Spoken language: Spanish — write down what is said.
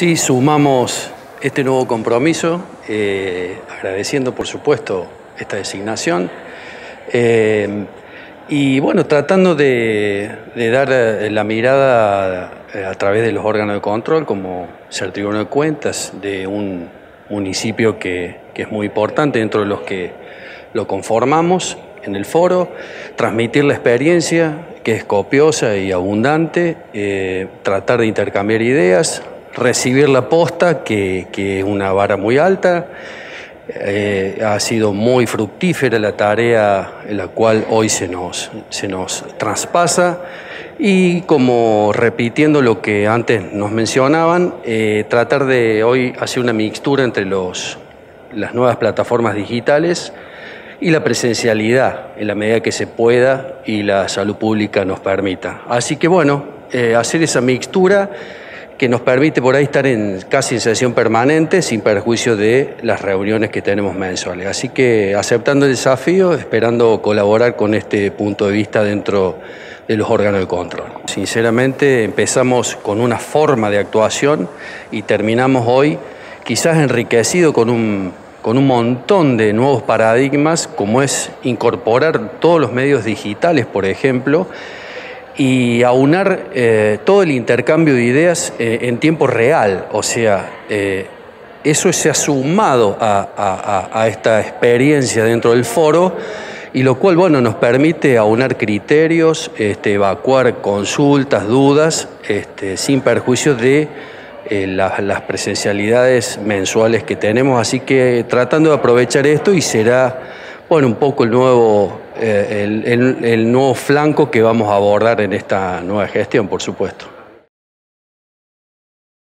Sí, sumamos este nuevo compromiso, eh, agradeciendo por supuesto esta designación eh, y bueno, tratando de, dar eh, la mirada a, través de los órganos de control, como ser Tribunal de Cuentas, de un municipio que, es muy importante dentro de los que lo conformamos en el foro, transmitir la experiencia que es copiosa y abundante, tratar de intercambiar ideas, recibir la posta, que, es una vara muy alta. Eh, ha sido muy fructífera la tarea en la cual hoy se nos, se nos traspasa y como repitiendo lo que antes nos mencionaban, eh, tratar de hoy hacer una mixtura entre los, las nuevas plataformas digitales y la presencialidad en la medida que se pueda y la salud pública nos permita. Así que bueno, eh, hacer esa mixtura que nos permite por ahí estar en, casi en sesión permanente sin perjuicio de las reuniones que tenemos mensuales. Así que aceptando el desafío, esperando colaborar con este punto de vista dentro de los órganos de control. Sinceramente empezamos con una forma de actuación y terminamos hoy quizás enriquecido con un, con un montón de nuevos paradigmas, como es incorporar todos los medios digitales, por ejemplo, y aunar eh, todo el intercambio de ideas eh, en tiempo real. O sea, eh, eso se ha sumado a, esta experiencia dentro del foro y lo cual bueno, nos permite aunar criterios, este, evacuar consultas, dudas, este, sin perjuicio de las presencialidades mensuales que tenemos. Así que tratando de aprovechar esto y será bueno, un poco el nuevo, eh, el, el nuevo flanco que vamos a abordar en esta nueva gestión, por supuesto.